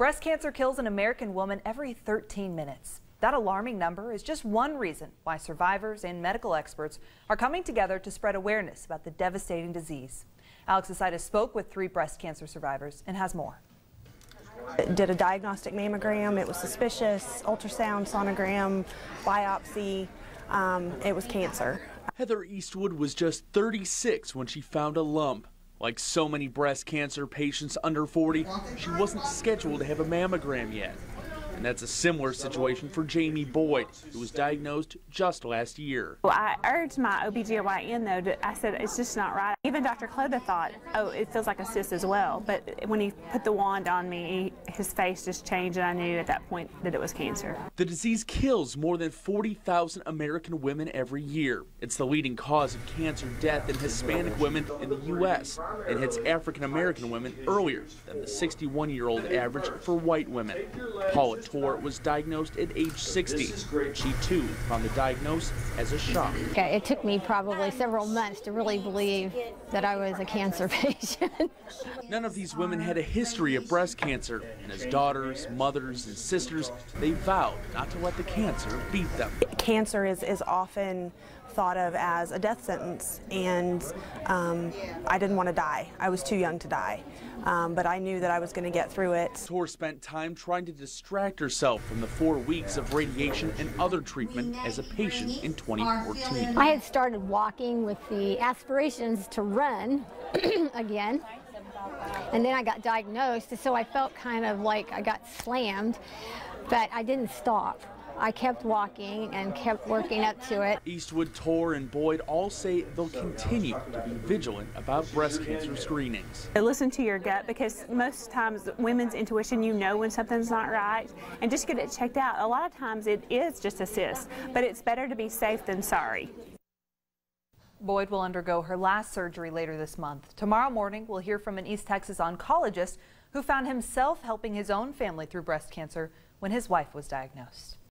Breast cancer kills an American woman every 13 minutes. That alarming number is just one reason why survivors and medical experts are coming together to spread awareness about the devastating disease. Alex Asaitis spoke with three breast cancer survivors and has more. Did a diagnostic mammogram. It was suspicious. Ultrasound, sonogram, biopsy. Um, it was cancer. Heather Eastwood was just 36 when she found a lump. Like so many breast cancer patients under 40, she wasn't scheduled to have a mammogram yet. And that's a similar situation for Jamie Boyd, who was diagnosed just last year. Well, I urged my OBGYN though, to, I said it's just not right. Even Dr. Clota thought, oh, it feels like a cyst as well. But when he put the wand on me, his face just changed and I knew at that point that it was cancer. The disease kills more than 40,000 American women every year. It's the leading cause of cancer death in Hispanic women in the U.S. and hits African American women earlier than the 61 year old average for white women. Paula Tor was diagnosed at age 60. She too found the diagnosis as a shock. Okay, it took me probably several months to really believe that I was a cancer patient. None of these women had a history of breast cancer, and as daughters, mothers, and sisters, they vowed not to let the cancer beat them. Cancer is, is often thought of as a death sentence, and um, I didn't want to die. I was too young to die, um, but I knew that I was going to get through it. Tor spent time trying to distract herself from the four weeks of radiation and other treatment as a patient in 2014. I had started walking with the aspirations to run again. And then I got diagnosed, so I felt kind of like I got slammed, but I didn't stop. I kept walking and kept working up to it. Eastwood, Tor, and Boyd all say they'll continue to be vigilant about breast cancer screenings. Listen to your gut because most times women's intuition, you know when something's not right, and just get it checked out. A lot of times it is just a cyst, but it's better to be safe than sorry. Boyd will undergo her last surgery later this month. Tomorrow morning, we'll hear from an East Texas oncologist who found himself helping his own family through breast cancer when his wife was diagnosed.